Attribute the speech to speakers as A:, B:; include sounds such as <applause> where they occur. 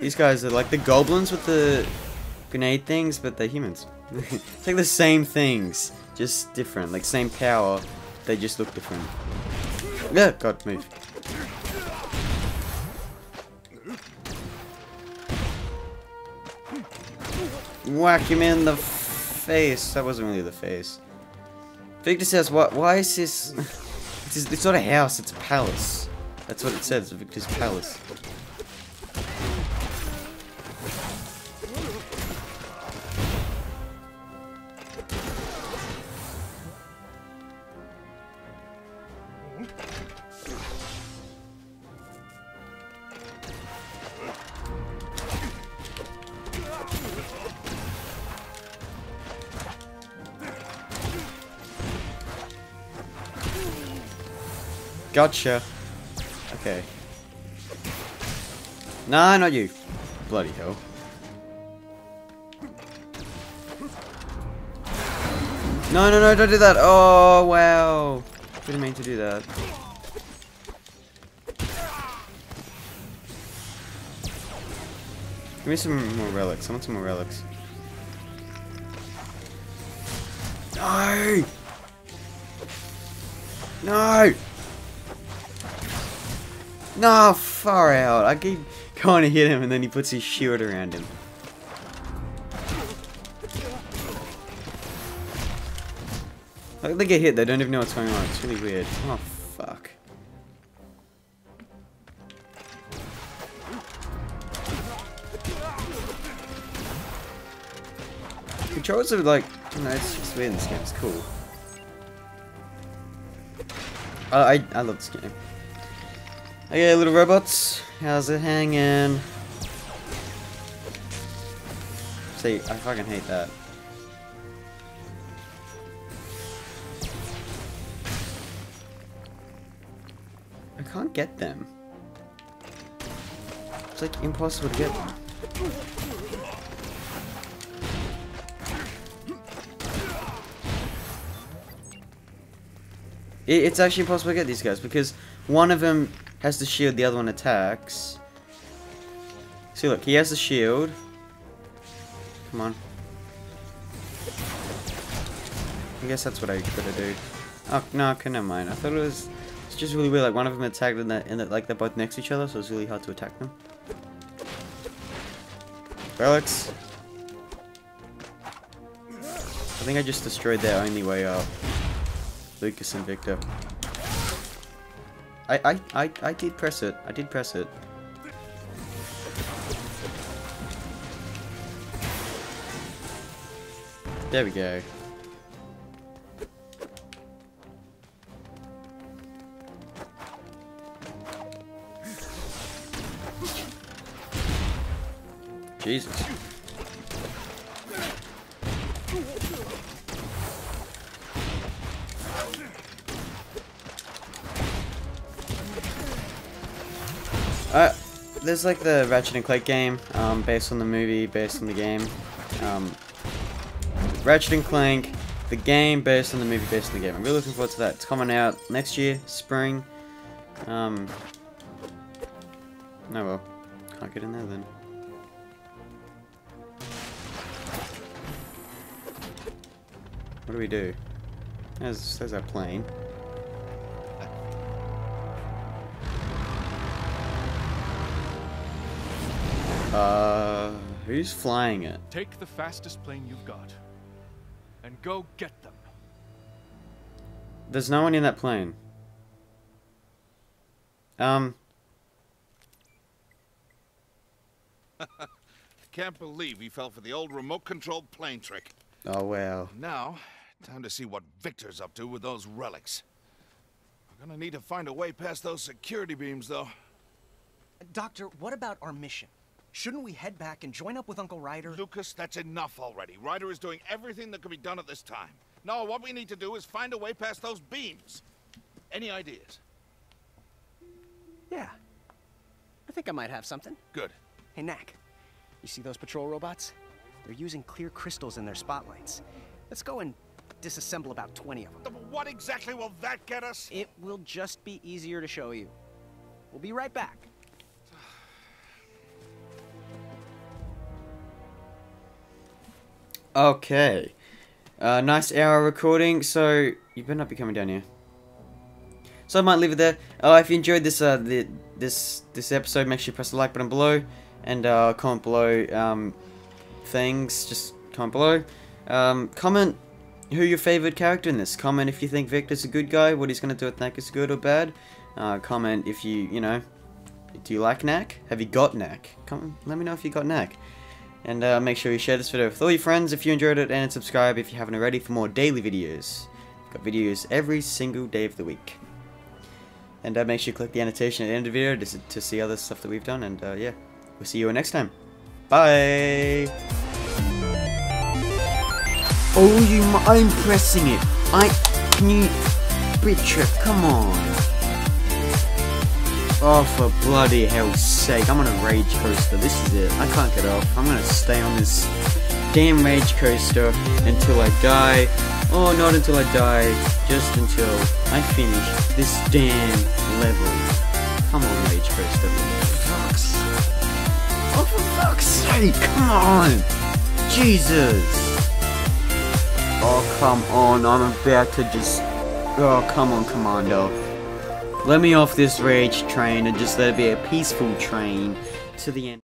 A: These guys are like the goblins with the grenade things, but they're humans. <laughs> it's like the same things, just different. Like same power, they just look different. Yeah, God, move. Whack him in the face. That wasn't really the face. Viktor says, "What? Why is this? <laughs> It's, it's not a house. It's a palace. That's what it says. Viktor's palace." Gotcha. Okay. Nah, not you. Bloody hell. No, no, no, don't do that. Oh, wow. Didn't mean to do that. Give me some more relics. I want some more relics. No! No! No, far out. I keep going to hit him and then he puts his shield around him. They get hit, they don't even know what's going on. It's really weird. Oh, fuck. Controls are like, you know, it's just weird in this game. It's cool. I, I, I love this game. Okay, little robots. How's it hanging? See, I fucking hate that. I can't get them. It's like impossible to get them. It's actually impossible to get these guys because one of them has the shield, the other one attacks. See, look, he has the shield. Come on. I guess that's what I gotta do. Oh, no, okay, never mind. I thought it was... It's just really weird, like one of them attacked and that, and that, like they're both next to each other, so it's really hard to attack them. Relics. I think I just destroyed their only way up. Lucas and Viktor. I, I, I, I did press it. I did press it. There we go. Jesus. Uh, there's like the Ratchet and Clank game, um, based on the movie, based on the game. Um, Ratchet and Clank, the game based on the movie, based on the game. I'm really looking forward to that. It's coming out next year, spring. Um, no, well, can't get in there then. What do we do? There's, there's our plane. Uh, who's flying it?
B: Take the fastest plane you've got and go get them.
A: There's no one in that plane. Um. <laughs>
C: Can't believe he fell for the old remote-controlled plane trick.
A: Oh well.
C: Now, time to see what Viktor's up to with those relics. We're gonna need to find a way past those security beams, though.
D: Doctor, what about our mission? Shouldn't we head back and join up with Uncle Ryder?
C: Lucas, that's enough already. Ryder is doing everything that can be done at this time. No, what we need to do is find a way past those beams. Any ideas?
D: Yeah. I think I might have something.
C: Good.
D: Hey, Knack. You see those patrol robots? They're using clear crystals in their spotlights. Let's go and disassemble about 20 of them.
C: What exactly will that get us?
D: It will just be easier to show you. We'll be right back.
A: Okay. Uh, nice hour recording, so you better not be coming down here. So I might leave it there. Uh, if you enjoyed this uh, the, this this episode, make sure you press the like button below and uh, comment below um, things. Just comment below. Um, comment who your favorite character in this. Comment if you think Viktor's a good guy, what he's gonna do with Knack is good or bad. Uh, comment if you you know, do you like Knack? Have you got Knack? Come, let me know if you got Knack. And uh, make sure you share this video with all your friends if you enjoyed it, and subscribe if you haven't already for more daily videos. Got videos every single day of the week. And uh, make sure you click the annotation at the end of the video to, to see other stuff that we've done. And uh, yeah, we'll see you next time. Bye! Oh, you! I'm pressing it. I can you, Bit Come on. Oh, for bloody hell's sake! I'm on a rage coaster. This is it. I can't get off. I'm gonna stay on this damn rage coaster until I die. Oh, not until I die. Just until I finish this damn level. Come on, rage coaster. Fucks. Oh, for fuck's sake! Come on! Jesus! Oh, come on. I'm about to just... Oh, come on, Commando. Let me off this rage train and just let it be a peaceful train to the end.